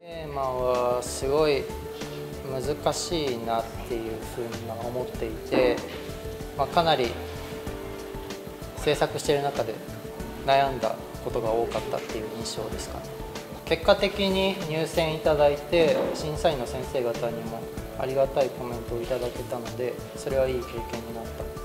テーマはすごい難しいなっていうふうには思っていて、まあ、かなり制作している中で悩んだことが多かったっていう印象ですかね。結果的に入選いただいて審査員の先生方にもありがたいコメントをいただけたのでそれはいい経験になった。